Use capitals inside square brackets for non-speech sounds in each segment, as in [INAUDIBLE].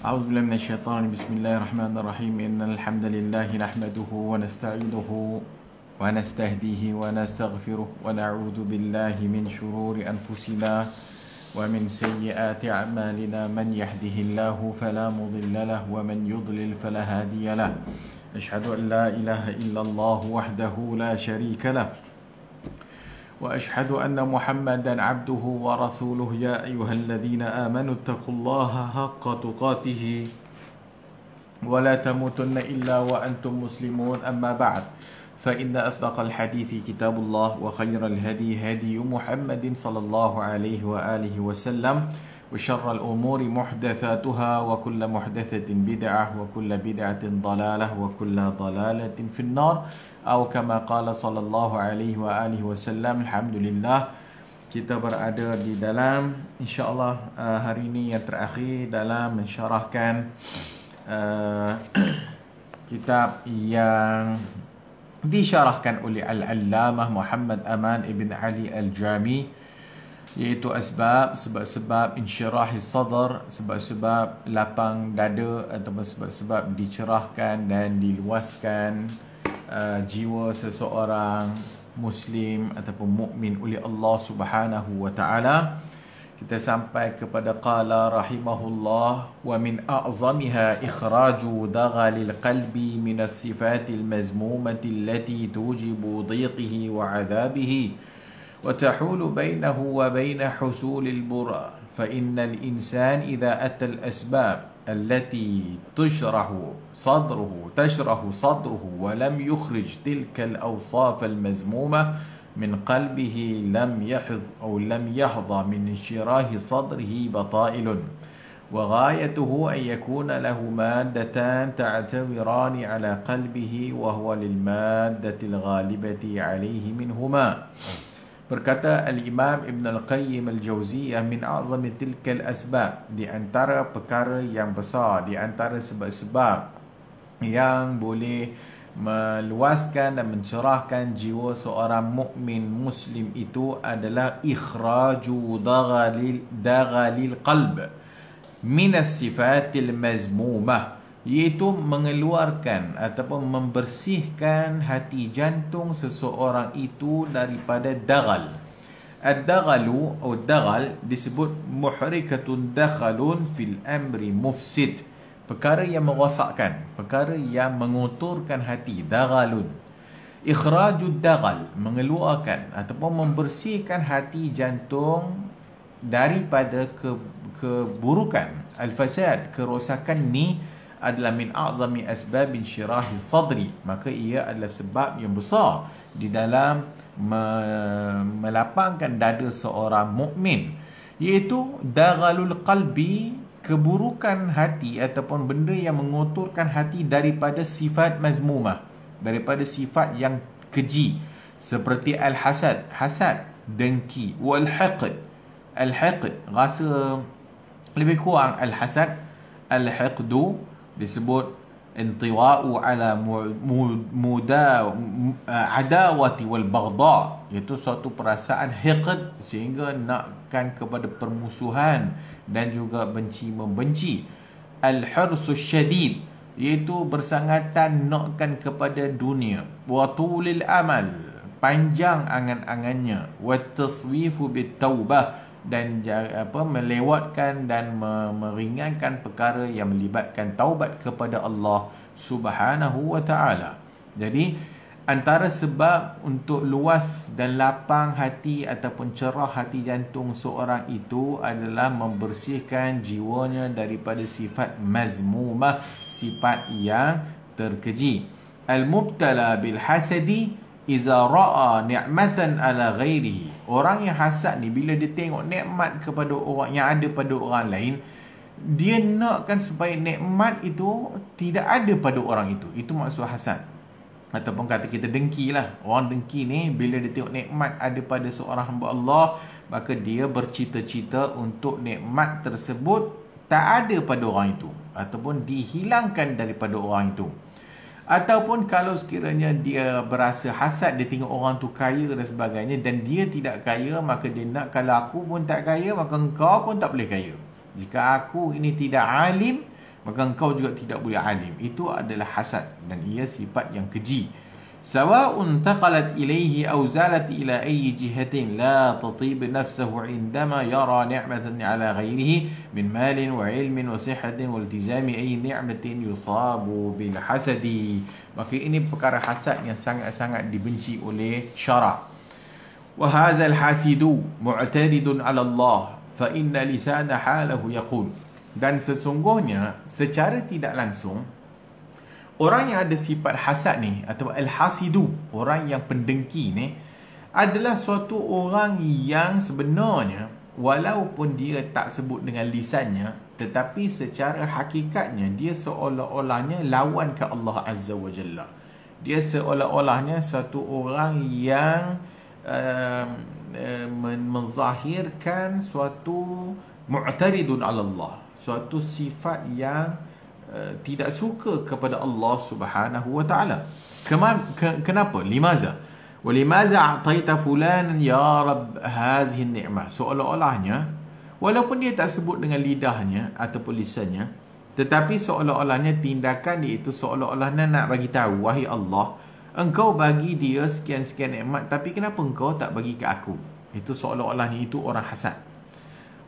أعوذ بالله من الشيطان. بسم الله الرحمن الرحيم. إن الحمد لله نحمده ونستعينه ونستهديه ونستغفره ونعوذ بالله من شرور أنفسنا ومن سيئات أعمالنا. من يهده الله فلا مضل له ومن يضلل فلا هادي له. أشهد أن لا إله إلا الله وحده لا شريك له. وأشهد أن محمدا عبده ورسوله يا أيها الذين آمنوا اتقوا الله حق تقاته ولا تموتن إلا وأنتم مسلمون. أما بعد فإن أصدق الحديث كتاب الله وخير الهدي هدي محمد صلى الله عليه وآله وسلم وشر الأمور محدثاتها وكل محدثة بدعة وكل بدعة ضلالة وكل ضلالة في النار. Atau kama qala sallallahu alaihi wa alihi wasallam alhamdulillah kita berada di dalam insyaallah uh, hari ini yang terakhir dalam mensyarahkan uh, [CLEARS THROAT] kitab yang disyarahkan oleh al-allamah Muhammad Aman ibn Ali al-Jami iaitu asbab sebab-sebab insyirah sadar sebab-sebab lapang dada ataupun sebab-sebab dicerahkan dan diluaskan uh, jiwa seseorang muslim ataupun mukmin oleh Allah Subhanahu wa taala. Kita sampai kepada qala rahimahullah wa min a'zamiha ikhraju daghalil qalbi min as-sifatil mazmumati allati tujibu dhiqihi wa 'adabihi wa tahulu bainahu wa bain husulil bura fa innal insan idha ata al-asbab التي تشرح صدره تشرح صدره ولم يخرج تلك الأوصاف المزمومة من قلبه لم يحظ أو لم يحظى من انشراه صدره بطائل. وغايته أن يكون له مادتان تعتبران على قلبه وهو للمادة الغالبة عليه منهما. Berkata Al-Imam Ibn Al-Qayyim Al-Jawziyah min a'zami tilkal asbab di antara perkara yang besar di antara sebab-sebab yang boleh meluaskan dan mencerahkan jiwa seorang mukmin muslim itu adalah ikhraju daghalil daghalil qalb min as-sifatil mazmumah iaitu mengeluarkan ataupun membersihkan hati jantung seseorang itu daripada dagal. Ad-daghalu atau dagal disebut muhrikatun dakhalun fil amri mufsid. Perkara yang merosakkan, perkara yang mengotorkan hati, dagalun. Ikhrajud dagal, mengeluarkan ataupun membersihkan hati jantung daripada ke, keburukan, al-fasad, kerosakan ni adalah min a'zami asbabin syirahi sadri. Maka ia adalah sebab yang besar di dalam me- melapangkan dada seorang mukmin. Iaitu daghalul qalbi keburukan hati ataupun benda yang mengotorkan hati daripada sifat mazmumah daripada sifat yang keji. Seperti al-hasad hasad dengki wal haqd al-haqd rasa lebih kurang al-hasad. Al-haqdu disebut intiwa'u ala muda adawati wal baghdha. Iaitu suatu perasaan hiqd sehingga nakkan kepada permusuhan dan juga benci membenci. Al hirsu syadid iaitu bersangatan nakkan kepada dunia. Wa tulil amal panjang angan-angannya. Wa taswifu bit taubah dan apa melewatkan dan meringankan perkara yang melibatkan taubat kepada Allah Subhanahu wa taala. Jadi antara sebab untuk luas dan lapang hati ataupun cerah hati jantung seorang itu adalah membersihkan jiwanya daripada sifat mazmumah, sifat yang terkeji. Al-mubtala bil hasadi iza ra'a ni'matan ala ghairihi orang yang hasad ni bila dia tengok nikmat kepada orang yang ada pada orang lain dia nakkan supaya nikmat itu tidak ada pada orang itu. Itu maksud hasad. Ataupun kata kita dengki lah. Orang dengki ni bila dia tengok nikmat ada pada seorang hamba Allah maka dia bercita-cita untuk nikmat tersebut tak ada pada orang itu. Ataupun dihilangkan daripada orang itu Ataupun kalau sekiranya dia berasa hasad, dia tengok orang tu kaya dan sebagainya dan dia tidak kaya, maka dia nak kalau aku pun tak kaya, maka engkau pun tak boleh kaya. Jika aku ini tidak alim, maka engkau juga tidak boleh alim itu adalah hasad dan ia sifat yang keji سواء انتقلت إليه أو زالت إلى أي جهة لا تطيب نفسه عندما يرى نعمة على غيره من مال وعلم وصحة والتزام أي نعمة يصاب بالحسد maka ini perkara hasad yang sangat-sangat dibenci oleh syara وهذا الحاسد معتاد على الله فإن لسان حاله يقول dan sesungguhnya secara tidak langsung orang yang ada sifat hasad ni atau al-hasidu, orang yang pendengki ni adalah suatu orang yang sebenarnya walaupun dia tak sebut dengan lisannya tetapi secara hakikatnya dia seolah-olahnya lawan ke Allah Azza wa Jalla. Dia seolah-olahnya satu orang yang uh, uh, menzahirkan suatu mu'taridun ala Allah. Suatu sifat yang Eh, tidak suka kepada Allah Subhanahu wa taala. Kenapa? Limaza? Walimaza a'taita fulanan ya rab hazihi ni'mah. Seolah-olahnya walaupun dia tak sebut dengan lidahnya ataupun lisannya tetapi seolah-olahnya tindakan dia itu seolah-olahnya nak bagi tahu wahai Allah engkau bagi dia sekian-sekian nikmat tapi kenapa engkau tak bagi ke aku? Itu seolah-olahnya itu orang hasad.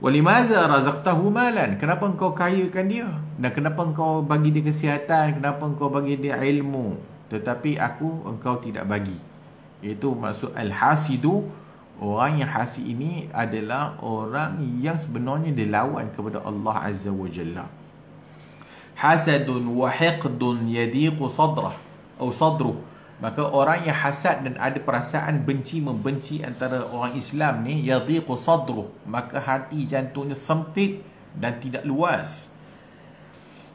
Walimaza razaqtahu malan? Kenapa engkau kayakan dia? Dan kenapa engkau bagi dia kesihatan? Kenapa engkau bagi dia ilmu? Tetapi aku engkau tidak bagi. Itu maksud al-hasidu. Orang yang hasid ini adalah orang yang sebenarnya dilawan kepada Allah Azza wa Jalla. Hasadun wa hiqdun yadiqu sadrah. Atau sadruh. Maka orang yang hasad dan ada perasaan benci membenci antara orang Islam ni yadhiqu sadruh, maka hati jantungnya sempit dan tidak luas.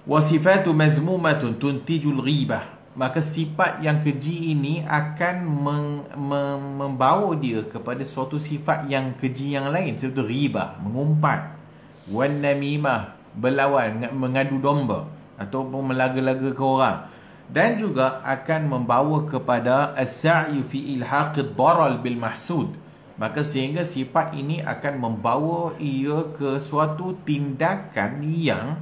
Wasifatu mazmumatun tuntijul ghibah. Maka sifat yang keji ini akan meng, mem, membawa dia kepada suatu sifat yang keji yang lain seperti ghibah, mengumpat. Wan namimah, berlawan, mengadu domba ataupun melaga-laga ke orang dan juga akan membawa kepada as-sa'yu fi ilhaqid daral bil mahsud. Maka sehingga sifat ini akan membawa ia ke suatu tindakan yang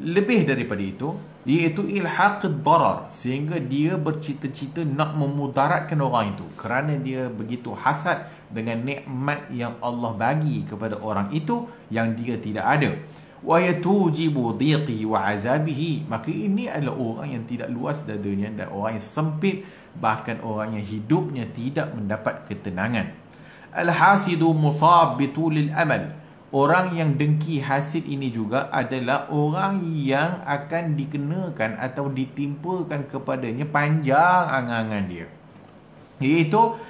lebih daripada itu iaitu ilhaqid darar sehingga dia bercita-cita nak memudaratkan orang itu. Kerana dia begitu hasad dengan nikmat yang Allah bagi kepada orang itu yang dia tidak ada wa yatujibu dhiqihi wa azabihi. Maka ini adalah orang yang tidak luas dadanya dan orang yang sempit bahkan orang yang hidupnya tidak mendapat ketenangan. Al hasidu musab bitulil amal orang yang dengki hasid ini juga adalah orang yang akan dikenakan atau ditimpakan kepadanya panjang angan-angan dia. Iaitu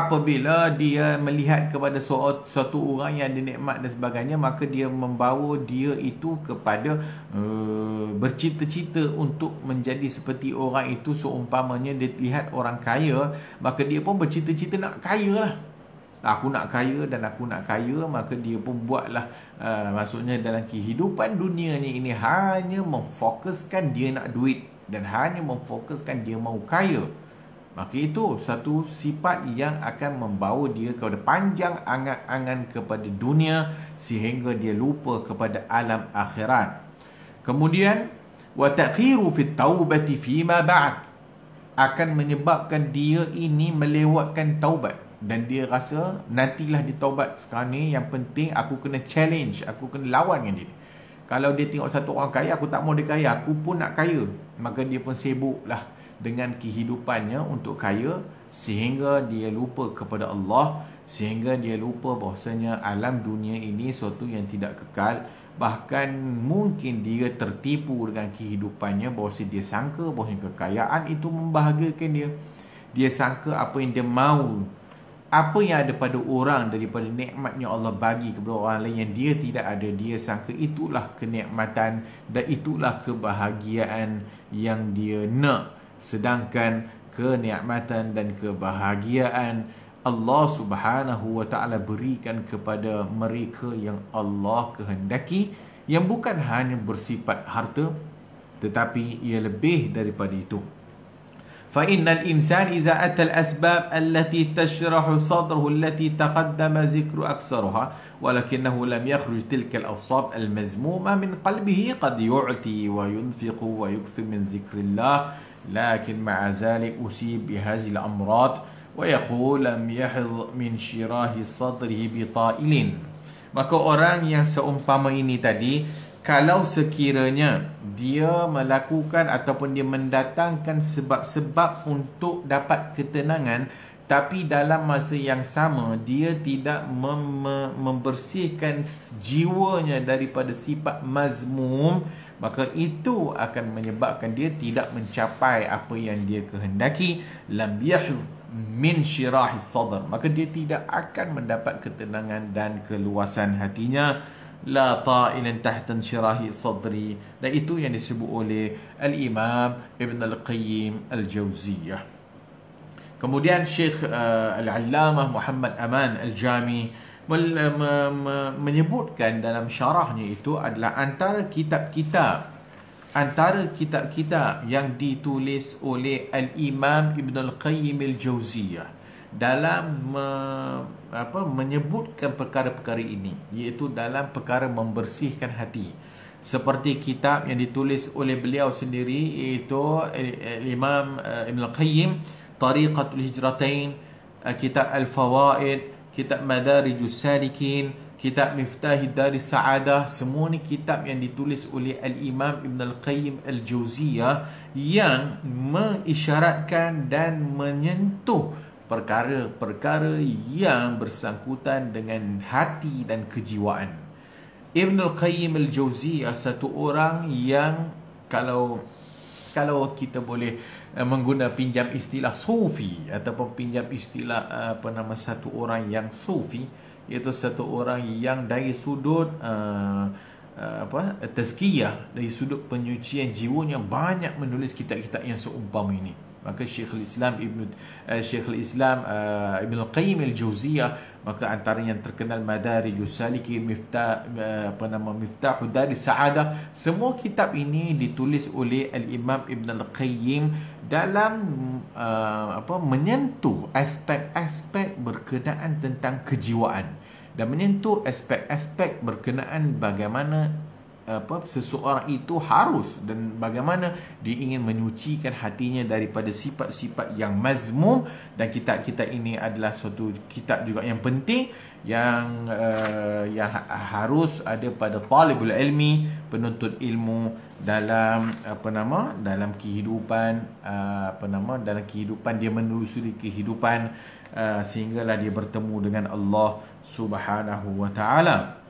apabila dia melihat kepada suatu, suatu orang yang ada nikmat dan sebagainya maka dia membawa dia itu kepada uh, bercita-cita untuk menjadi seperti orang itu seumpamanya dia lihat orang kaya maka dia pun bercita-cita nak kaya lah aku nak kaya dan aku nak kaya maka dia pun buatlah uh, maksudnya dalam kehidupan dunianya ini hanya memfokuskan dia nak duit dan hanya memfokuskan dia mau kaya Maka itu satu sifat yang akan membawa dia kepada panjang angan-angan kepada dunia sehingga dia lupa kepada alam akhirat. Kemudian wa ta'khiru fi taubati fi ma ba'd akan menyebabkan dia ini melewatkan taubat. Dan dia rasa nantilah ditaubat sekarang ni yang penting aku kena challenge aku kena lawan dengan dia. Kalau dia tengok satu orang kaya aku tak mau dia kaya. Aku pun nak kaya. Maka dia pun sibuklah dengan kehidupannya untuk kaya sehingga dia lupa kepada Allah sehingga dia lupa bahasanya alam dunia ini suatu yang tidak kekal. Bahkan mungkin dia tertipu dengan kehidupannya bahawa dia sangka bahawa kekayaan itu membahagiakan dia. Dia sangka apa yang dia mahu apa yang ada pada orang daripada nikmatnya Allah bagi kepada orang lain yang dia tidak ada dia sangka itulah kenikmatan dan itulah kebahagiaan yang dia nak sedangkan kenikmatan dan kebahagiaan Allah Subhanahu wa taala berikan kepada mereka yang Allah kehendaki yang bukan hanya bersifat harta tetapi ia lebih daripada itu. Fa innal insan iza atal asbab allati tashrahu sadruhu allati taqaddama zikru aktsaruha walakinahu lam yakhruj tilka al-awsab al-mazmuma min qalbihi qad yu'ti wa yunfiqu wa yukthu min zikrillah لكن مع ذلك أصيب بهذه الأمراض ويقول لم يحظ من شراه صدره بطائل maka orang yang seumpama ini tadi kalau sekiranya dia melakukan ataupun dia mendatangkan sebab-sebab untuk dapat ketenangan tapi dalam masa yang sama dia tidak mem- membersihkan jiwanya daripada sifat mazmum maka itu akan menyebabkan dia tidak mencapai apa yang dia kehendaki. Lam yahz min syirahi sadr maka dia tidak akan mendapat ketenangan dan keluasan hatinya. La ta'ilan tahta syirahi sadri dan itu yang disebut oleh al-imam ibn al-qayyim al-jauziyah kemudian syekh uh, al-allamah muhammad aman al-jami menyebutkan dalam syarahnya itu adalah antara kitab-kitab antara kitab-kitab yang ditulis oleh Al-Imam Ibn Al-Qayyim Al-Jawziyah dalam me, apa menyebutkan perkara-perkara ini iaitu dalam perkara membersihkan hati. Seperti kitab yang ditulis oleh beliau sendiri iaitu Imam eh, Ibn Al-Qayyim Tariqatul Hijratain eh, kitab Al-Fawaid kitab Madarijus Salikin kitab Miftah Dari Sa'adah semua ni kitab yang ditulis oleh Al-Imam Ibn Al-Qayyim Al-Jawziyah yang mengisyaratkan dan menyentuh perkara-perkara yang bersangkutan dengan hati dan kejiwaan. Ibn Al-Qayyim Al-Jawziyah satu orang yang kalau kalau kita boleh uh, mengguna pinjam istilah sufi ataupun pinjam istilah uh, apa nama satu orang yang sufi iaitu satu orang yang dari sudut uh, uh, apa tazkiyah dari sudut penyucian jiwanya banyak menulis kitab-kitab yang seumpama ini maka Syekhul Islam Ibn uh, Syekhul Islam uh, Ibn Al-Qayyim Al-Jauziyah maka antara yang terkenal Madarijus Salikin Miftah uh, apa nama Miftah Dari Sa'adah. Semua kitab ini ditulis oleh Al-Imam Ibn Al-Qayyim dalam uh, apa menyentuh aspek-aspek berkenaan tentang kejiwaan. Dan menyentuh aspek-aspek berkenaan bagaimana apa seseorang itu harus dan bagaimana dia ingin menyucikan hatinya daripada sifat-sifat yang mazmum. Dan kitab-kitab ini adalah suatu kitab juga yang penting yang uh, yang ha-, harus ada pada talibul ilmi penuntut ilmu dalam apa nama dalam kehidupan uh, apa nama dalam kehidupan dia menelusuri kehidupan uh, sehinggalah dia bertemu dengan Allah Subhanahu wa taala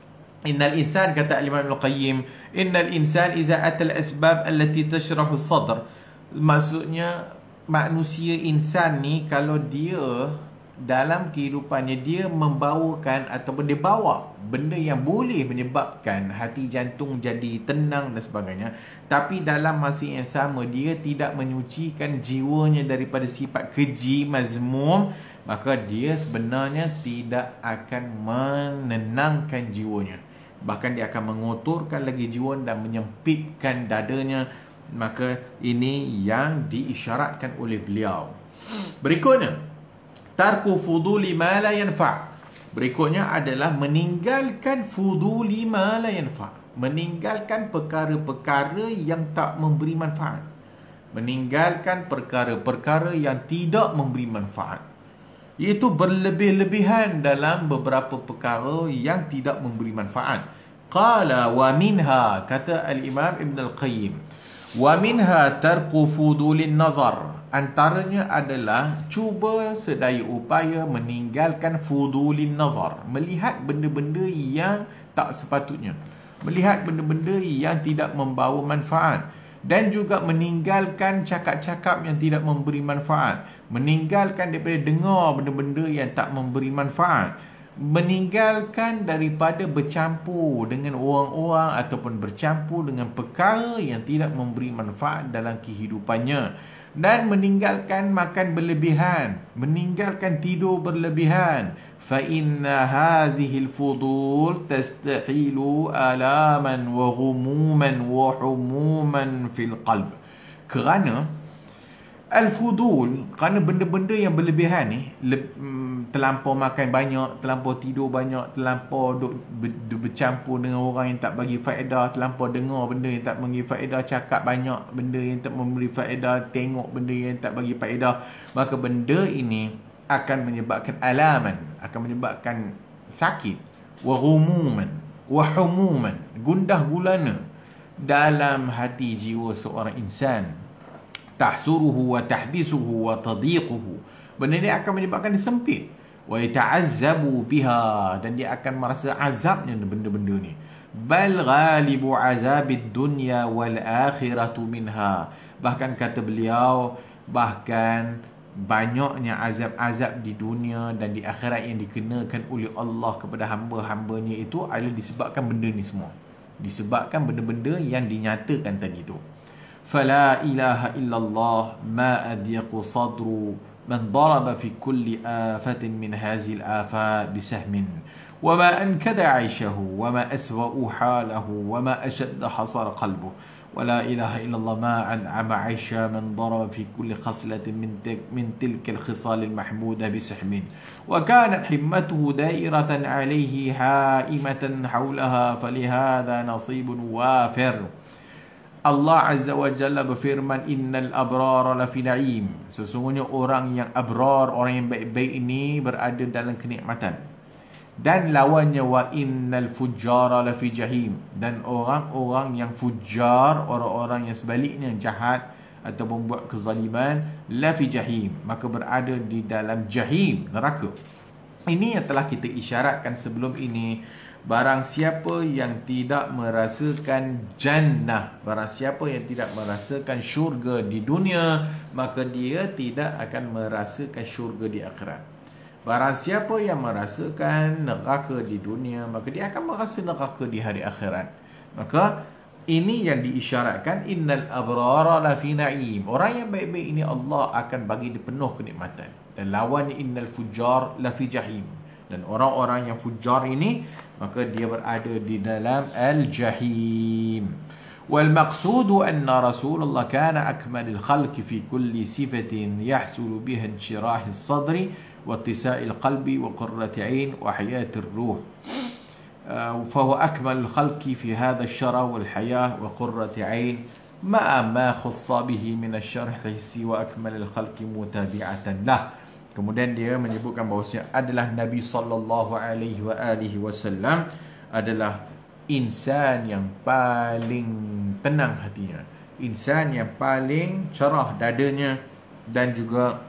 Innal insan kata Imam Al-Qayyim Innal insan iza atal asbab Allati tashrahu sadr. Maksudnya Manusia insan ni Kalau dia Dalam kehidupannya Dia membawakan Ataupun dia bawa Benda yang boleh menyebabkan Hati jantung jadi tenang dan sebagainya Tapi dalam masa yang sama Dia tidak menyucikan jiwanya Daripada sifat keji Mazmum Maka dia sebenarnya Tidak akan menenangkan jiwanya bahkan dia akan mengotorkan lagi jiwa dan menyempitkan dadanya. Maka ini yang diisyaratkan oleh beliau. Berikutnya tarku fuduli ma la yanfa. Berikutnya adalah meninggalkan fuduli ma la yanfa. Meninggalkan perkara-perkara yang tak memberi manfaat. Meninggalkan perkara-perkara yang tidak memberi manfaat iaitu berlebih-lebihan dalam beberapa perkara yang tidak memberi manfaat. Qala wa minha kata al-Imam Ibn al-Qayyim. Wa minha tarku fudulin nazar. Antaranya adalah cuba sedaya upaya meninggalkan fudulin nazar. Melihat benda-benda yang tak sepatutnya. Melihat benda-benda yang tidak membawa manfaat dan juga meninggalkan cakap-cakap yang tidak memberi manfaat. Meninggalkan daripada dengar benda-benda yang tak memberi manfaat. Meninggalkan daripada bercampur dengan orang-orang ataupun bercampur dengan perkara yang tidak memberi manfaat dalam kehidupannya dan meninggalkan makan berlebihan meninggalkan tidur berlebihan. Fa inna hazihi al-fudul tastahilu alaman wa ghumuman wa humuman fil qalb. Kerana Al-fudul kerana benda-benda yang berlebihan ni terlampau makan banyak, terlampau tidur banyak, terlampau duk, ber, duk bercampur dengan orang yang tak bagi faedah, terlampau dengar benda yang tak bagi faedah, cakap banyak benda yang tak memberi faedah, tengok benda yang tak bagi faedah, maka benda ini akan menyebabkan alaman, akan menyebabkan sakit, wa ghumuman, wa humuman, gundah gulana dalam hati jiwa seorang insan. Tahsuruhu wa tahbisuhu wa tadiquhu benda ni akan menyebabkan dia sempit wa yata'azzabu biha. Dan dia akan merasa azabnya benda-benda ni. Bal ghalibu azabid dunya wal akhiratu minha. Bahkan kata beliau bahkan banyaknya azab-azab di dunia dan di akhirat yang dikenakan oleh Allah kepada hamba-hambanya itu adalah disebabkan benda ni semua. Disebabkan benda-benda yang dinyatakan tadi tu. Fala ilaha illallah ma adyaqu sadru من ضرب في كل آفة من هذه الآفات بسهم وما أنكد عيشه وما أسوأ حاله وما أشد حصر قلبه. ولا إله إلا الله ما أنعم عيشا من ضرب في كل خصلة من, من تلك الخصال المحمودة بسحم وكانت حمته دائرة عليه هائمة حولها فلهذا نصيب وافر. Allah Azza wa Jalla berfirman innal abrara lafi na'im. Sesungguhnya orang yang abrar orang yang baik-baik ini berada dalam kenikmatan. Dan lawannya wa innal fujjara lafi jahim. Dan orang-orang yang fujar orang-orang yang sebaliknya jahat atau membuat kezaliman lafi jahim. Maka berada di dalam jahim neraka. Ini yang telah kita isyaratkan sebelum ini Barang siapa yang tidak merasakan jannah Barang siapa yang tidak merasakan syurga di dunia Maka dia tidak akan merasakan syurga di akhirat. Barang siapa yang merasakan neraka di dunia Maka dia akan merasa neraka di hari akhirat. Maka ini yang diisyaratkan Innal abrara lafi na'im. Orang yang baik-baik ini Allah akan bagi dia penuh kenikmatan. Dan lawannya innal fujar lafi jahim Dan orang-orang yang fujar ini maka dia berada di dalam al-jahim. والمقصود أن رسول الله كان أكمل الخلق في كل صفة يحصل بها انشراح الصدر واتساع القلب وقرة عين وحياة الروح فهو أكمل الخلق في هذا الشرع والحياة وقرة عين مع ما خص به من الشرح الحسي وأكمل الخلق متابعة له Kemudian dia menyebutkan bahawa adalah Nabi sallallahu alaihi wasallam adalah insan yang paling tenang hatinya, insan yang paling cerah dadanya dan juga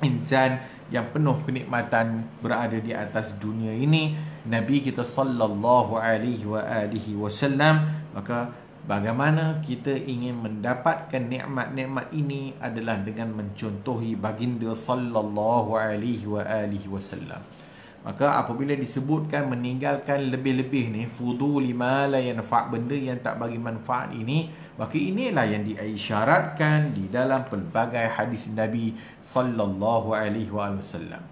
insan yang penuh kenikmatan berada di atas dunia ini. Nabi kita sallallahu alaihi wa alihi wasallam maka Bagaimana kita ingin mendapatkan nikmat-nikmat ini adalah dengan mencontohi baginda sallallahu alaihi wa alihi wasallam. Maka apabila disebutkan meninggalkan lebih-lebih ni fudul lima la yanfa' benda yang tak bagi manfaat ini, maka inilah yang diisyaratkan di dalam pelbagai hadis Nabi sallallahu alaihi wasallam.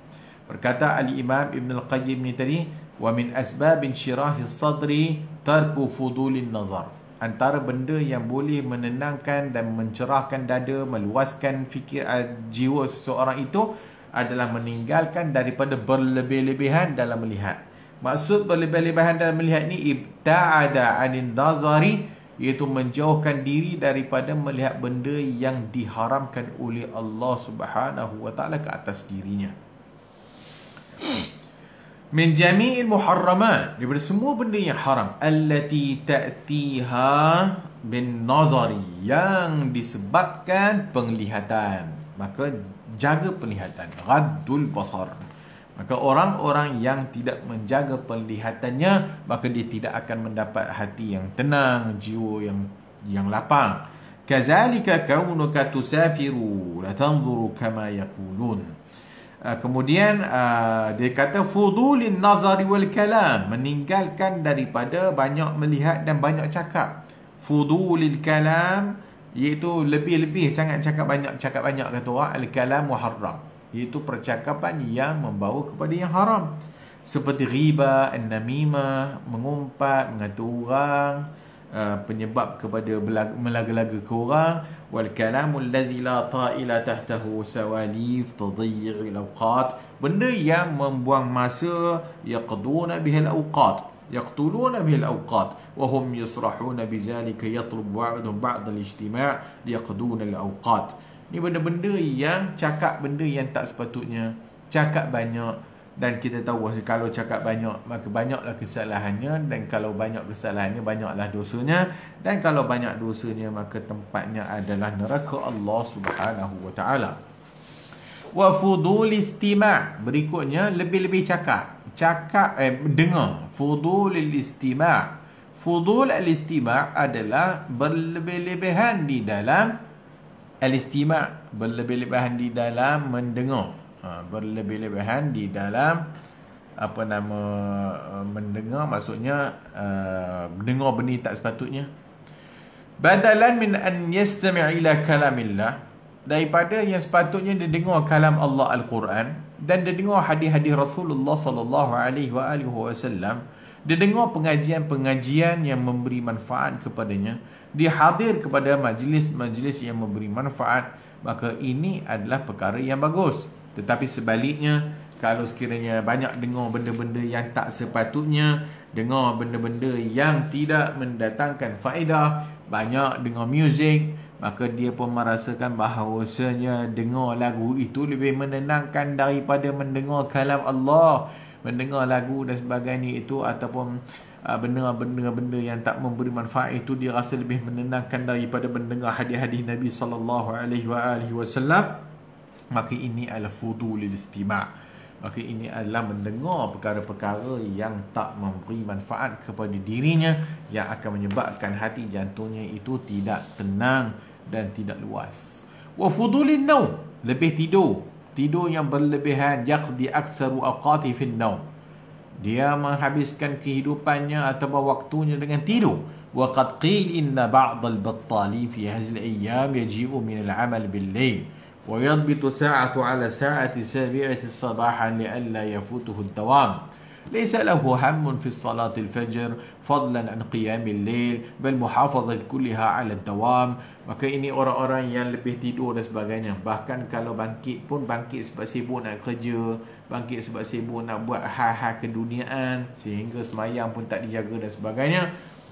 Berkata Ali Imam Ibn Al-Qayyim ni tadi, "Wa min asbabin shirahi sadri tarku fudulin nazar." Antara benda yang boleh menenangkan dan mencerahkan dada, meluaskan fikir uh, jiwa seseorang itu adalah meninggalkan daripada berlebih-lebihan dalam melihat. Maksud berlebih-lebihan dalam melihat ni ibta'ada 'anil nazari iaitu menjauhkan diri daripada melihat benda yang diharamkan oleh Allah Subhanahu wa taala ke atas dirinya min jami'il muharramat daripada semua benda yang haram allati ta'tiha bin nazari yang disebabkan penglihatan. Maka jaga penglihatan raddul basar. Maka orang-orang yang tidak menjaga penglihatannya maka dia tidak akan mendapat hati yang tenang jiwa yang yang lapang. Kazalika kaunuka tusafiru la tanzuru kama yaqulun kemudian uh, dia kata fudulin nazari wal kalam meninggalkan daripada banyak melihat dan banyak cakap. Fudulil kalam iaitu lebih-lebih sangat cakap banyak cakap banyak kata orang al kalam muharram. Iaitu percakapan yang membawa kepada yang haram. Seperti an namimah mengumpat mengata orang uh, penyebab kepada melaga-laga ke orang wal kalamul ladzi la ta'ila tahtahu sawalif tadhi'il awqat benda yang membuang masa yaqduna bihal awqat يقتلون به الأوقات وهم يصرحون بذلك يطلب بعضهم بعض الاجتماع ليقضون الأوقات ni benda-benda yang cakap benda yang tak sepatutnya cakap banyak dan kita tahu kalau cakap banyak maka banyaklah kesalahannya. Dan kalau banyak kesalahannya banyaklah dosanya. Dan kalau banyak dosanya maka tempatnya adalah neraka Allah Subhanahu wa taala. Wa fudul istima' berikutnya lebih-lebih cakap. Cakap eh dengar. Fudul istima' fudul al-istima' adalah berlebih-lebihan di dalam al-istima' berlebih-lebihan di dalam mendengar ha, berlebih-lebihan di dalam apa nama uh, mendengar maksudnya uh, mendengar benda tak sepatutnya. Badalan min an yastami' ila kalamillah. Daripada yang sepatutnya dia dengar kalam Allah Al-Quran dan dia dengar hadis-hadis Rasulullah sallallahu alaihi wasallam dia dengar pengajian-pengajian yang memberi manfaat kepadanya dia hadir kepada majlis-majlis yang memberi manfaat maka ini adalah perkara yang bagus tetapi sebaliknya kalau sekiranya banyak dengar benda-benda yang tak sepatutnya dengar benda-benda yang tidak mendatangkan faedah banyak dengar muzik maka dia pun merasakan bahawasanya dengar lagu itu lebih menenangkan daripada mendengar kalam Allah mendengar lagu dan sebagainya itu ataupun uh, benda-benda yang tak memberi manfaat itu dia rasa lebih menenangkan daripada mendengar hadis-hadis Nabi sallallahu alaihi wasallam maka ini adalah fudulil istima' maka ini adalah mendengar perkara-perkara yang tak memberi manfaat kepada dirinya yang akan menyebabkan hati jantungnya itu tidak tenang dan tidak luas. Wa fudulin naum, lebih tidur. Tidur yang berlebihan yaqdi aktsaru awqati fi naum. Dia menghabiskan kehidupannya atau waktunya dengan tidur. Wa qad qil inna ba'd al-battalin fi hadhihi al-ayyam yaji'u min al-'amal bil-layl. ويضبط ساعة على ساعة سابعة صباحا لئلا يفوته الدوام ليس له هم في الصلاة الفجر فضلا عن قيام الليل بل محافظة كلها على الدوام maka ini orang-orang yang lebih tidur dan sebagainya bahkan kalau bangkit pun bangkit sebab sibuk nak kerja bangkit sebab sibuk nak buat hal-hal keduniaan sehingga semayang pun tak dijaga dan sebagainya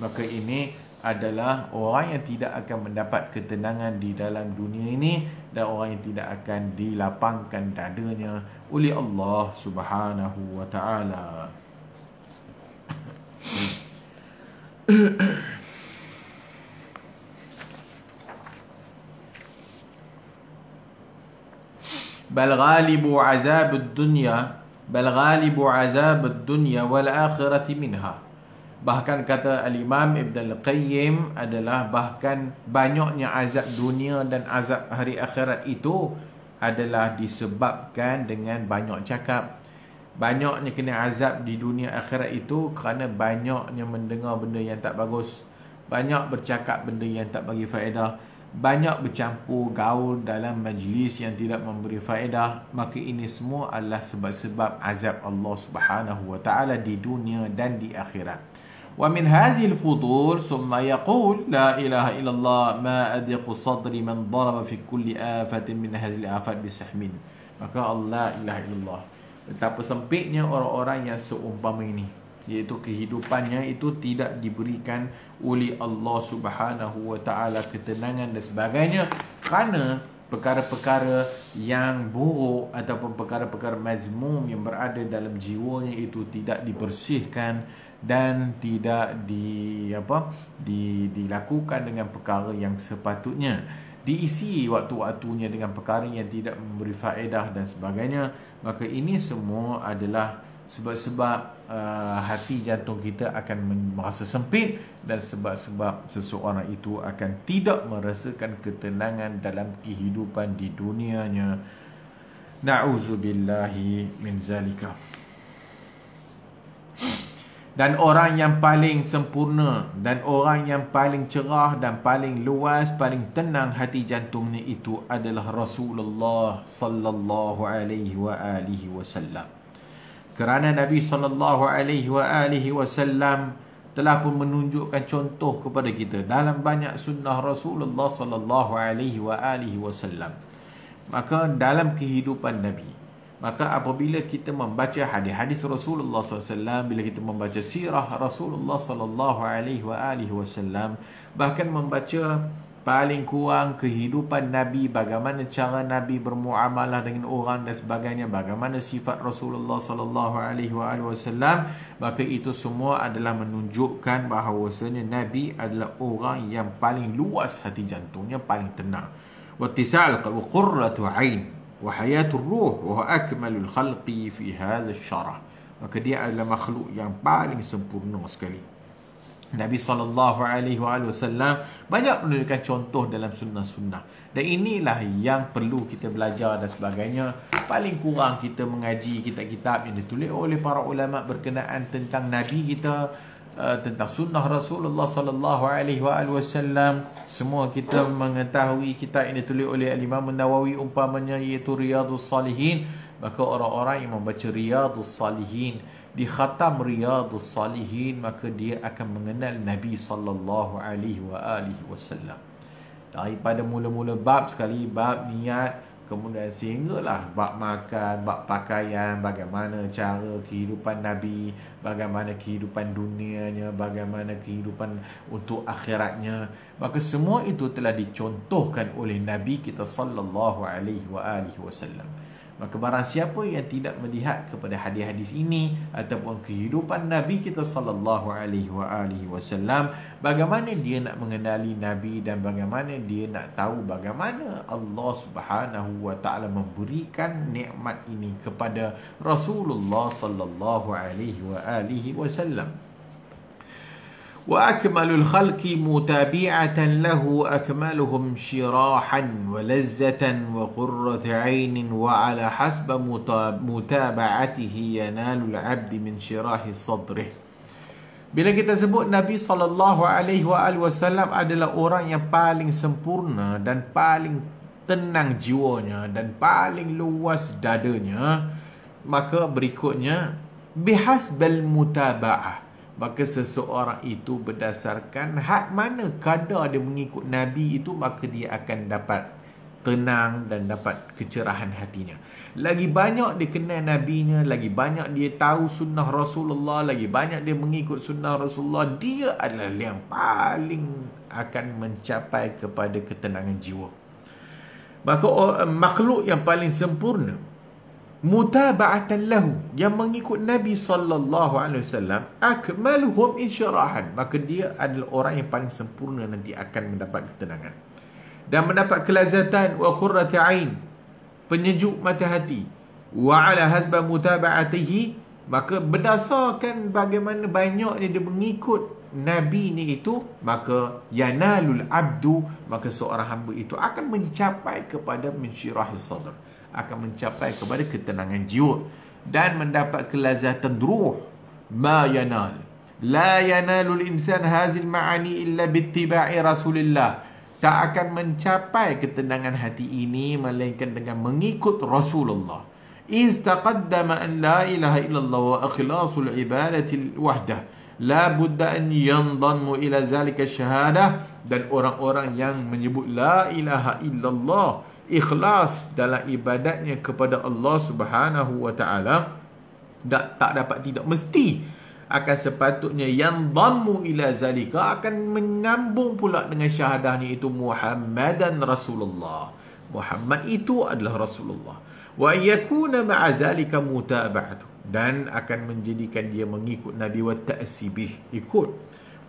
maka ini adalah orang yang tidak akan mendapat ketenangan di dalam dunia ini dan orang yang tidak akan dilapangkan dadanya oleh Allah Subhanahu wa taala. بل غالب عذاب الدنيا بل غالب عذاب الدنيا والآخرة منها Bahkan kata Al-Imam Ibn Al-Qayyim adalah bahkan banyaknya azab dunia dan azab hari akhirat itu adalah disebabkan dengan banyak cakap. Banyaknya kena azab di dunia akhirat itu kerana banyaknya mendengar benda yang tak bagus. Banyak bercakap benda yang tak bagi faedah. Banyak bercampur gaul dalam majlis yang tidak memberi faedah. Maka ini semua adalah sebab-sebab azab Allah Taala di dunia dan di akhirat. ومن هذه الفضول ثم يقول لا إله إلا الله ما أدق صدري من ضرب في كل آفة من هذه الآفات bisahmin. maka Allah ilaha illallah betapa sempitnya orang-orang yang seumpama ini iaitu kehidupannya itu tidak diberikan oleh Allah Subhanahu wa taala ketenangan dan sebagainya kerana perkara-perkara yang buruk ataupun perkara-perkara mazmum yang berada dalam jiwanya itu tidak dibersihkan dan tidak di apa di dilakukan dengan perkara yang sepatutnya. Diisi waktu-waktunya dengan perkara yang tidak memberi faedah dan sebagainya maka ini semua adalah sebab-sebab uh, hati jantung kita akan merasa sempit dan sebab-sebab seseorang itu akan tidak merasakan ketenangan dalam kehidupan di dunianya. Na'udzubillahi min zalika dan orang yang paling sempurna dan orang yang paling cerah dan paling luas paling tenang hati jantungnya itu adalah Rasulullah sallallahu alaihi wa alihi wasallam kerana Nabi sallallahu alaihi wa alihi wasallam telah pun menunjukkan contoh kepada kita dalam banyak sunnah Rasulullah sallallahu alaihi wa alihi wasallam. Maka dalam kehidupan Nabi, maka apabila kita membaca hadis-hadis Rasulullah SAW, bila kita membaca sirah Rasulullah sallallahu alaihi wasallam, bahkan membaca paling kurang kehidupan Nabi, bagaimana cara Nabi bermuamalah dengan orang dan sebagainya, bagaimana sifat Rasulullah sallallahu alaihi wasallam, maka itu semua adalah menunjukkan bahawasanya Nabi adalah orang yang paling luas hati jantungnya, paling tenang. Wattisal qurratu ain hayatur ruh wa akmalul khalqi fi hadha syarah. Maka dia adalah makhluk yang paling sempurna sekali. Nabi sallallahu alaihi wasallam banyak menunjukkan contoh dalam sunnah-sunnah. Dan inilah yang perlu kita belajar dan sebagainya. Paling kurang kita mengaji kitab-kitab yang ditulis oleh para ulama berkenaan tentang nabi kita, uh, tentang sunnah Rasulullah sallallahu alaihi wasallam. Semua kita mengetahui kitab yang ditulis oleh Imam Nawawi umpamanya iaitu Riyadhus Salihin. Maka orang-orang yang membaca Riyadhus Salihin di khatam riyadhus salihin maka dia akan mengenal Nabi sallallahu alaihi wasallam daripada mula-mula bab sekali bab niat kemudian sehinggalah bab makan bab pakaian bagaimana cara kehidupan Nabi bagaimana kehidupan dunianya bagaimana kehidupan untuk akhiratnya. Maka semua itu telah dicontohkan oleh Nabi kita sallallahu alaihi wa alihi wasallam Maka barang siapa yang tidak melihat kepada hadis-hadis ini ataupun kehidupan Nabi kita sallallahu alaihi wasallam, bagaimana dia nak mengenali Nabi dan bagaimana dia nak tahu bagaimana Allah Subhanahu wa taala memberikan nikmat ini kepada Rasulullah sallallahu alaihi wasallam. وأكمل الخلق متابعة له أكملهم شراحا ولذة وقرة عين وعلى حسب متابعته ينال العبد من شراح صدره Bila kita sebut Nabi sallallahu alaihi wasallam adalah orang yang paling sempurna dan paling tenang jiwanya dan paling luas dadanya maka berikutnya bihasbal mutaba'ah maka seseorang itu berdasarkan hak mana kadar dia mengikut Nabi itu maka dia akan dapat tenang dan dapat kecerahan hatinya. Lagi banyak dia kenal Nabi-Nya, lagi banyak dia tahu sunnah Rasulullah, lagi banyak dia mengikut sunnah Rasulullah, dia adalah yang paling akan mencapai kepada ketenangan jiwa. Maka makhluk yang paling sempurna mutaba'atan lahu yang mengikut Nabi sallallahu alaihi wasallam akmaluhum insyarahan maka dia adalah orang yang paling sempurna nanti akan mendapat ketenangan. Dan mendapat kelazatan wa qurrati ain penyejuk mata hati. Wa ala hasba mutaba'atihi maka berdasarkan bagaimana banyaknya dia mengikut Nabi ni itu maka yanalul abdu maka seorang hamba itu akan mencapai kepada mensyirahis sadr akan mencapai kepada ketenangan jiwa dan mendapat kelazatan ruh. Ma yanal. La yanalul insan hazil ma'ani illa bittiba'i rasulillah. Tak akan mencapai ketenangan hati ini melainkan dengan mengikut Rasulullah. Iz taqaddama an la ilaha illallah wa ikhlasul ibadati wahdah. La budda an yandamu ila zalika syahadah dan orang-orang yang menyebut la ilaha illallah ikhlas dalam ibadatnya kepada Allah Subhanahu wa taala tak, tak dapat tidak mesti akan sepatutnya yang dhammu ila zalika akan menyambung pula dengan syahadahnya itu Muhammadan Rasulullah. Muhammad itu adalah Rasulullah. Wa yakuna ma'a zalika mutaba'atu dan akan menjadikan dia mengikut Nabi wa ta'sibih ikut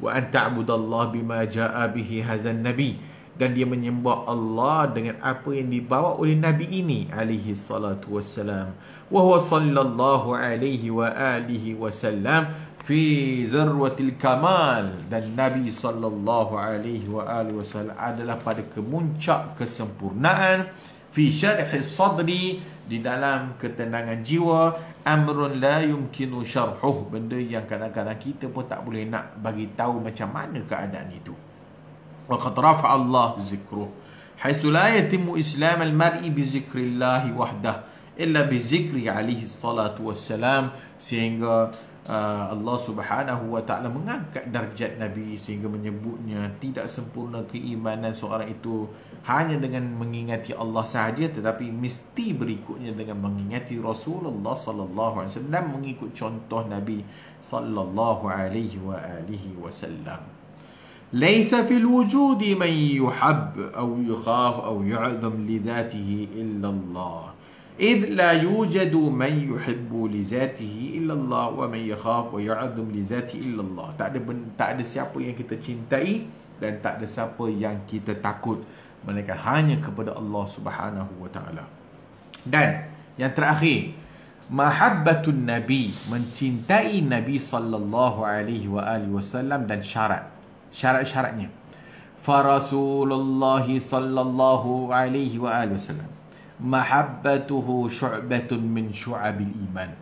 wa an ta'budallaha bima ja'a bihi hazan nabi dan dia menyembah Allah dengan apa yang dibawa oleh Nabi ini alaihi salatu wassalam. Wa huwa sallallahu alaihi wa alihi wasallam fi zarwatil kamal. Dan Nabi sallallahu alaihi wa alihi wasallam adalah pada kemuncak kesempurnaan fi syarhi sadri di dalam ketenangan jiwa. Amrun la yumkinu syarhuh. Benda yang kadang-kadang kita pun tak boleh nak bagi tahu macam mana keadaan itu وقد رفع الله ذكره حيث لا يتم إسلام المرء بذكر الله وحده إلا بذكر عليه الصلاة والسلام sehingga uh, Allah Subhanahu wa taala mengangkat darjat nabi sehingga menyebutnya tidak sempurna keimanan seorang itu hanya dengan mengingati Allah sahaja tetapi mesti berikutnya dengan mengingati Rasulullah sallallahu alaihi wasallam mengikut contoh nabi sallallahu alaihi wa alihi wasallam ليس في الوجود من يحب أو يخاف أو يعظم لذاته إلا الله إذ لا يوجد من يحب لذاته إلا الله ومن يخاف ويعظم لذاته إلا الله tak ada tak ada siapa yang kita cintai dan tak ada siapa yang kita takut melainkan hanya kepada Allah Subhanahu wa taala dan yang terakhir mahabbatun nabi mencintai nabi sallallahu alaihi wa alihi wasallam dan syarat syarat-syaratnya. Farasulullah sallallahu alaihi wa alihi wasallam mahabbatuhu syu'batun min syu'abil iman.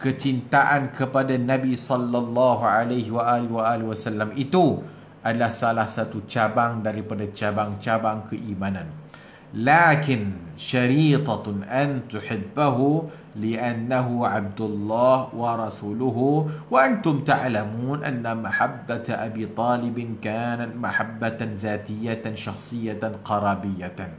Kecintaan kepada Nabi sallallahu alaihi wa alihi wasallam itu adalah salah satu cabang daripada cabang-cabang keimanan syaritatun an tuhibbahu li'annahu abdullah wa rasuluhu wa antum ta'lamun anna mahabbata abi talib kanat mahabbatan zatiyatan syakhsiyatan qarabiyatan.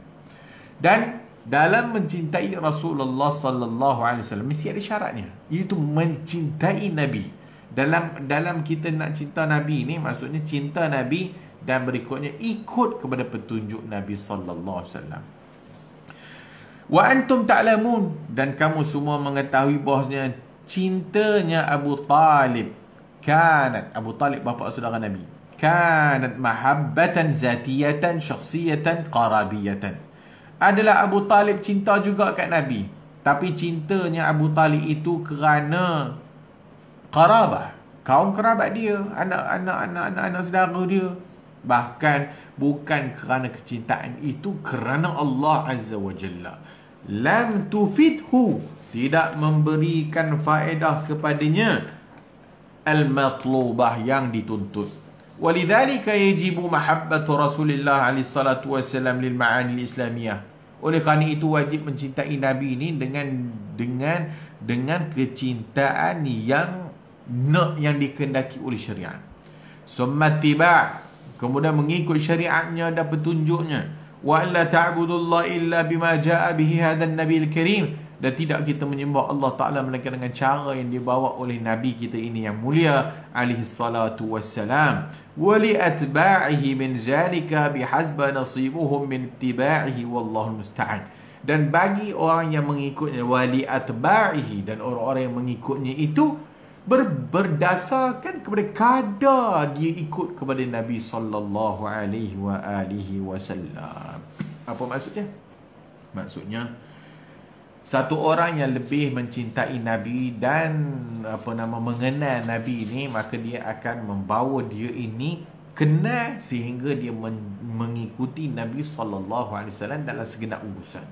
Dan dalam mencintai Rasulullah sallallahu alaihi wasallam mesti ada syaratnya. Iaitu mencintai nabi. Dalam dalam kita nak cinta nabi ni maksudnya cinta nabi dan berikutnya ikut kepada petunjuk nabi sallallahu alaihi wasallam wa antum ta'lamun dan kamu semua mengetahui bahasanya cintanya Abu Talib kanat Abu Talib bapa saudara nabi kanat mahabbatan zatiyatan syakhsiyatan qarabiyatan adalah Abu Talib cinta juga kat Nabi. Tapi cintanya Abu Talib itu kerana karabah. Kaum kerabat dia. Anak-anak anak-anak anak saudara dia. Bahkan bukan kerana kecintaan itu kerana Allah Azza wa Jalla. Lam tufidhu. Tidak memberikan faedah kepadanya. Al-matlubah yang dituntut. ولذلك يجب محبة رسول الله عليه الصلاة والسلام للمعاني الإسلامية oleh kerana itu wajib mencintai Nabi ini dengan dengan dengan kecintaan yang nak yang dikendaki oleh syariat. Summa tiba' kemudian mengikut syariatnya dan petunjuknya. Wa alla ta'budullah illa bima ja'a bihi hadzal nabiyil karim. Dan tidak kita menyembah Allah Ta'ala melainkan dengan cara yang dibawa oleh Nabi kita ini yang mulia alaihi salatu wassalam. Wali atba'ihi min zalika bihasba nasibuhum min ittiba'ihi wallahu musta'an dan bagi orang yang mengikutnya wali atba'ihi dan orang-orang yang mengikutnya itu ber, berdasarkan kepada kadar dia ikut kepada Nabi sallallahu alaihi wa alihi wasallam apa maksudnya maksudnya satu orang yang lebih mencintai Nabi dan apa nama mengenal Nabi ini maka dia akan membawa dia ini kenal sehingga dia men- mengikuti Nabi sallallahu alaihi wasallam dalam segenap urusan.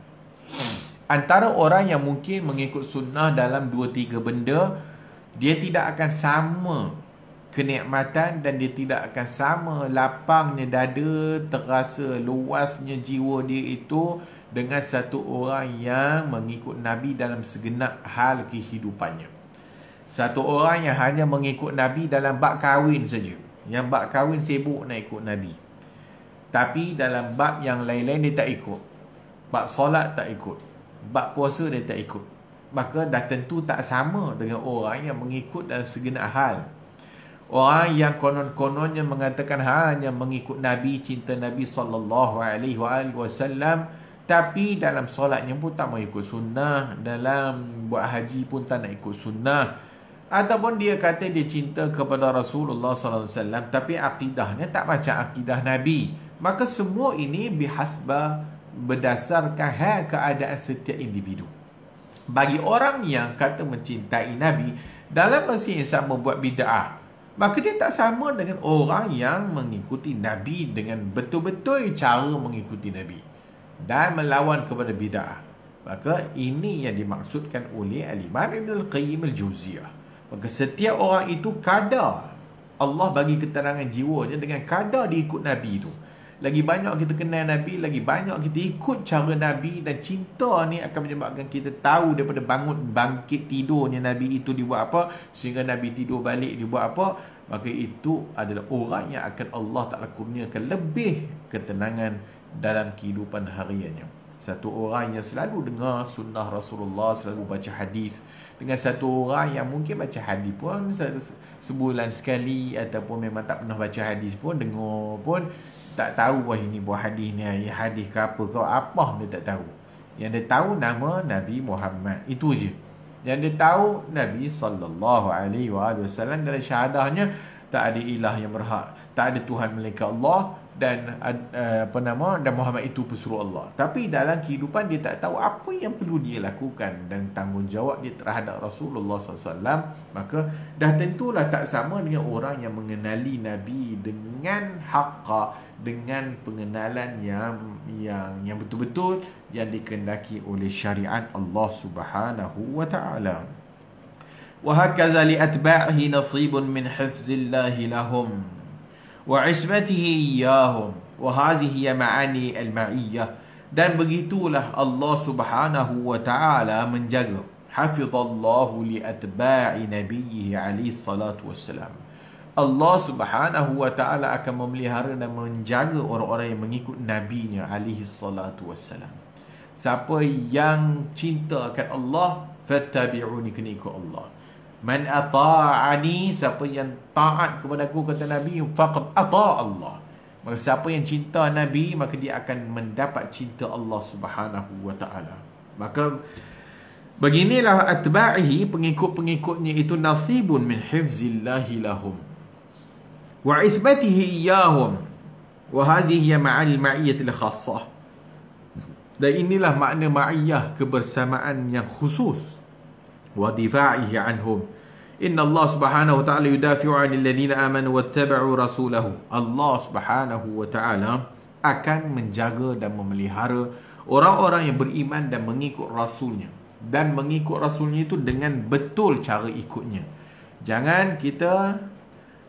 Antara orang yang mungkin mengikut sunnah dalam dua tiga benda dia tidak akan sama kenikmatan dan dia tidak akan sama lapangnya dada terasa luasnya jiwa dia itu dengan satu orang yang mengikut Nabi dalam segenap hal kehidupannya. Satu orang yang hanya mengikut Nabi dalam bab kahwin saja. Yang bab kahwin sibuk nak ikut Nabi. Tapi dalam bab yang lain-lain dia tak ikut. Bab solat tak ikut. Bab puasa dia tak ikut. Maka dah tentu tak sama dengan orang yang mengikut dalam segenap hal. Orang yang konon-kononnya mengatakan hanya mengikut Nabi, cinta Nabi sallallahu alaihi wasallam tapi dalam solatnya pun tak mau ikut sunnah Dalam buat haji pun tak nak ikut sunnah. Ataupun dia kata dia cinta kepada Rasulullah SAW Tapi akidahnya tak macam akidah Nabi. Maka semua ini bihasbah berdasarkan hal keadaan setiap individu Bagi orang yang kata mencintai Nabi Dalam masa yang sama buat bid'ah Maka dia tak sama dengan orang yang mengikuti Nabi Dengan betul-betul cara mengikuti Nabi dan melawan kepada bid'ah. Maka ini yang dimaksudkan oleh Al-Imam Ibn Al-Qayyim Al-Juziyah. Maka setiap orang itu kadar Allah bagi keterangan jiwanya dengan kadar dia ikut Nabi itu. Lagi banyak kita kenal Nabi, lagi banyak kita ikut cara Nabi dan cinta ni akan menyebabkan kita tahu daripada bangun bangkit tidurnya Nabi itu dibuat apa sehingga Nabi tidur balik dibuat apa maka itu adalah orang yang akan Allah Taala kurniakan lebih ketenangan dalam kehidupan hariannya. Satu orang yang selalu dengar sunnah Rasulullah, selalu baca hadis dengan satu orang yang mungkin baca hadis pun sebulan sekali ataupun memang tak pernah baca hadis pun dengar pun tak tahu wah ini buah hadis ni hadis ke apa kau apa dia tak tahu. Yang dia tahu nama Nabi Muhammad itu je. Yang dia tahu Nabi sallallahu alaihi wasallam dalam syahadahnya tak ada ilah yang berhak tak ada tuhan melainkan Allah dan uh, apa nama dan Muhammad itu pesuruh Allah. Tapi dalam kehidupan dia tak tahu apa yang perlu dia lakukan dan tanggungjawab dia terhadap Rasulullah SAW. Maka dah tentulah tak sama dengan orang yang mengenali Nabi dengan haqqa dengan pengenalan yang yang yang betul-betul yang dikendaki oleh syariat Allah Subhanahu wa taala. Wa hakaza li atba'ihi nasibun min hifzillahi lahum. وعصمته إياهم وهذه هي معاني المعية dan begitulah Allah Subhanahu wa taala menjaga hafizallahu li atba'i nabiyhi alaihi salatu wassalam Allah Subhanahu wa taala akan memelihara dan menjaga orang-orang yang mengikut nabinya alaihi salatu wassalam siapa yang cinta akan Allah fattabi'uni kena ikut Allah Man ata'ani siapa yang taat kepada aku kata Nabi faqad ata Allah. Maka siapa yang cinta Nabi maka dia akan mendapat cinta Allah Subhanahu wa taala. Maka beginilah atba'ihi pengikut-pengikutnya itu nasibun min hifzillahi lahum wa isbatihi iyyahum wa hadhihi ma'al ma'iyyah al-khassah. Dan inilah makna ma'iyah kebersamaan yang khusus ودفاعه عنهم Subhanahu wa ta'ala yudafi'u يدافع عن الذين آمنوا واتبعوا رسوله Subhanahu wa ta'ala akan menjaga dan memelihara orang-orang yang beriman dan mengikut Rasulnya. Dan mengikut Rasulnya itu dengan betul cara ikutnya. Jangan kita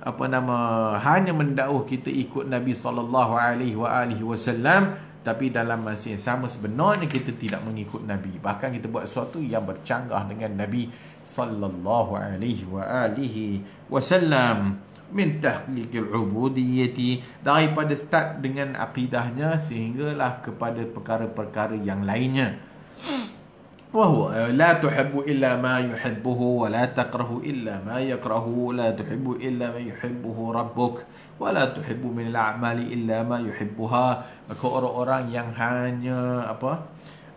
apa nama hanya mendakwah kita ikut Nabi sallallahu alaihi wasallam tapi dalam masa yang sama sebenarnya kita tidak mengikut Nabi bahkan kita buat sesuatu yang bercanggah dengan Nabi sallallahu alaihi wa alihi wasallam min tahqiqil ubudiyyati daripada start dengan akidahnya sehinggalah kepada perkara-perkara yang lainnya وهو لا تحب إلا ما يحبه ولا تكره إلا ما يكرهه لا تحب إلا ما يحبه ربك wala tuhibbu min al-a'mali illa ma yuhibbuha. Maka orang-orang yang hanya apa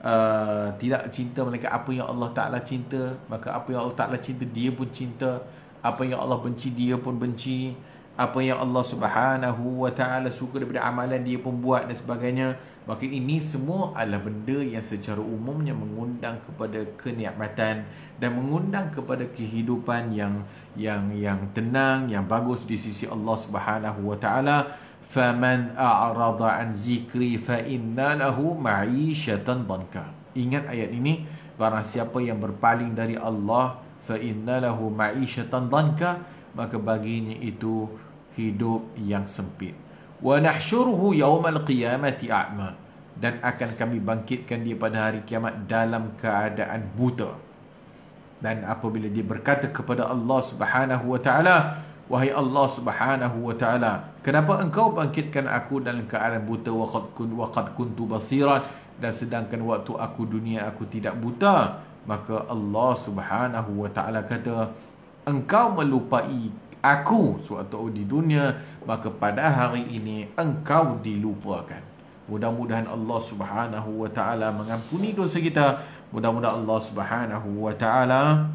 uh, tidak cinta mereka apa yang Allah Taala cinta maka apa yang Allah Taala cinta dia pun cinta. Apa yang Allah benci dia pun benci. Apa yang Allah Subhanahu wa taala suka daripada amalan dia pun buat dan sebagainya. Maka ini semua adalah benda yang secara umumnya mengundang kepada kenikmatan dan mengundang kepada kehidupan yang yang yang tenang yang bagus di sisi Allah Subhanahu wa taala. Faman a'rada an zikri fa inna lahu ma'ishatan danka ingat ayat ini barang siapa yang berpaling dari Allah fa inna lahu ma'ishatan danka maka baginya itu hidup yang sempit. Wa nahsyuruhu yaumal qiyamati a'ma. Dan akan kami bangkitkan dia pada hari kiamat dalam keadaan buta dan apabila dia berkata kepada Allah Subhanahu wa taala wahai Allah Subhanahu wa taala kenapa engkau bangkitkan aku dalam keadaan buta? Waqad kun waqad kuntu basiran. Dan sedangkan waktu aku dunia aku tidak buta maka Allah Subhanahu wa taala kata engkau melupai aku sewaktu di dunia maka pada hari ini engkau dilupakan. Mudah-mudahan Allah Subhanahu wa taala mengampuni dosa kita Mudah-mudahan Allah Subhanahu wa taala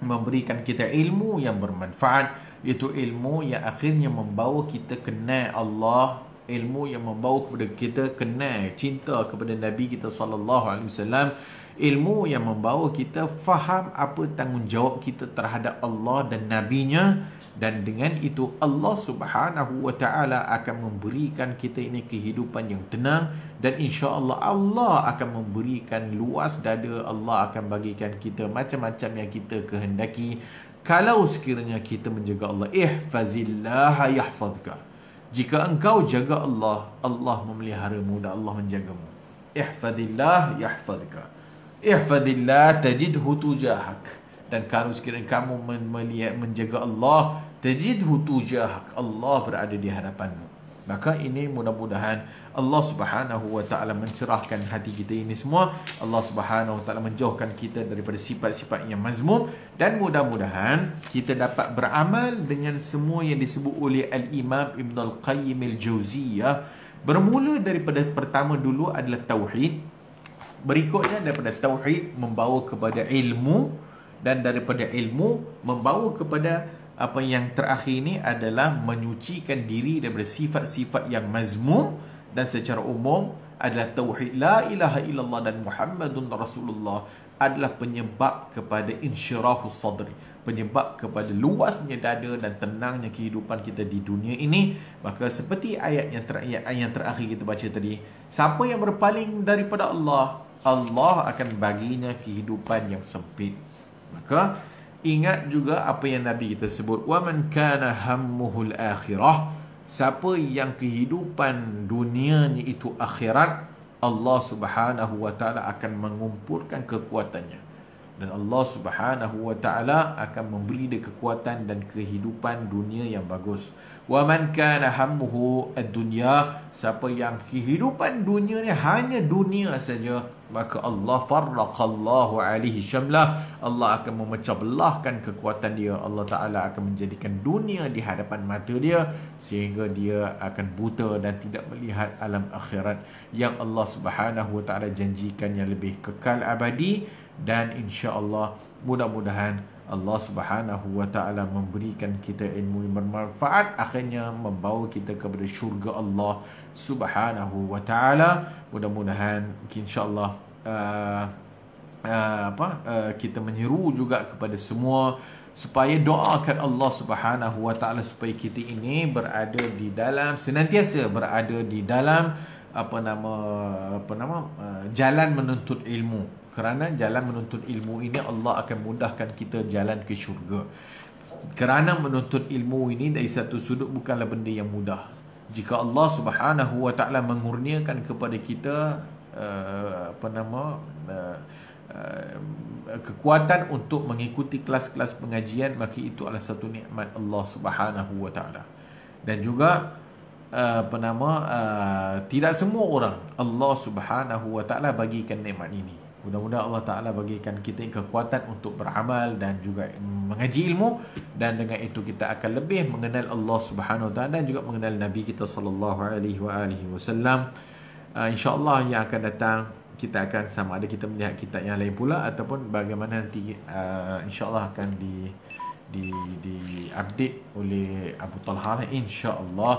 memberikan kita ilmu yang bermanfaat. Iaitu ilmu yang akhirnya membawa kita kenal Allah. Ilmu yang membawa kepada kita kenal cinta kepada Nabi kita sallallahu alaihi wasallam. Ilmu yang membawa kita faham apa tanggungjawab kita terhadap Allah dan nabinya dan dengan itu Allah Subhanahu wa taala akan memberikan kita ini kehidupan yang tenang dan insya-Allah Allah akan memberikan luas dada Allah akan bagikan kita macam-macam yang kita kehendaki kalau sekiranya kita menjaga Allah ihfazillah yahfazka Jika engkau jaga Allah, Allah memeliharamu dan Allah menjagamu. Ihfadillah yahfazka. Ihfadillah tajidhu tujahak. Dan kalau sekiranya kamu melihat menjaga Allah, tajidhu tujahak. Allah berada di hadapanmu. Maka ini mudah-mudahan Allah Subhanahu wa taala mencerahkan hati kita ini semua. Allah Subhanahu wa taala menjauhkan kita daripada sifat-sifat yang mazmum dan mudah-mudahan kita dapat beramal dengan semua yang disebut oleh Al-Imam Ibn Al-Qayyim Al-Jauziyah. Bermula daripada pertama dulu adalah tauhid. Berikutnya daripada tauhid membawa kepada ilmu dan daripada ilmu membawa kepada apa yang terakhir ini adalah menyucikan diri daripada sifat-sifat yang mazmum dan secara umum adalah tauhid la ilaha illallah dan muhammadun rasulullah adalah penyebab kepada insyirahus sadri penyebab kepada luasnya dada dan tenangnya kehidupan kita di dunia ini. Maka seperti ayat yang terakhir ayat yang terakhir kita baca tadi siapa yang berpaling daripada Allah Allah akan baginya kehidupan yang sempit maka Ingat juga apa yang Nabi kita sebut. Wa man kana hammuhul akhirah. Siapa yang kehidupan dunianya itu akhirat, Allah Subhanahu wa taala akan mengumpulkan kekuatannya. Dan Allah Subhanahu wa taala akan memberi dia kekuatan dan kehidupan dunia yang bagus. Wa man kana hammuhu ad-dunya, siapa yang kehidupan dunia ni hanya dunia saja, maka Allah farraqallahu alaihi syamla. Allah akan memecah belahkan kekuatan dia. Allah Taala akan menjadikan dunia di hadapan mata dia sehingga dia akan buta dan tidak melihat alam akhirat. Yang Allah Subhanahu wa taala janjikan yang lebih kekal abadi dan insya-Allah mudah-mudahan Allah Subhanahu wa taala memberikan kita ilmu yang bermanfaat. Akhirnya membawa kita kepada syurga Allah Subhanahu wa taala. Mudah-mudahan insya-Allah uh, uh, apa uh, kita menyeru juga kepada semua supaya doakan Allah Subhanahu wa taala supaya kita ini berada di dalam senantiasa berada di dalam apa nama apa nama uh, jalan menuntut ilmu kerana jalan menuntut ilmu ini Allah akan mudahkan kita jalan ke syurga. Kerana menuntut ilmu ini dari satu sudut bukanlah benda yang mudah. Jika Allah Subhanahu wa taala mengurniakan kepada kita Uh, apa nama uh, uh, kekuatan untuk mengikuti kelas-kelas pengajian maka itu adalah satu nikmat Allah Subhanahu wa taala. Dan juga uh, apa nama uh, tidak semua orang Allah Subhanahu wa taala bagikan nikmat ini mudah-mudahan Allah taala bagikan kita kekuatan untuk beramal dan juga mengaji ilmu. Dan dengan itu kita akan lebih mengenal Allah Subhanahu wa taala dan juga mengenal nabi kita sallallahu alaihi wasallam. Uh, insyaAllah yang akan datang kita akan sama ada kita melihat kitab yang lain pula ataupun bagaimana nanti uh, insyaAllah akan di di di update oleh Abu Talha insyaAllah.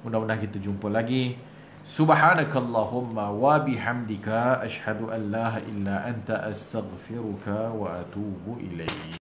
Mudah-mudahan kita jumpa lagi subhanakallahumma wa bihamdika ashhadu an la illa anta astaghfiruka wa atubu ilaih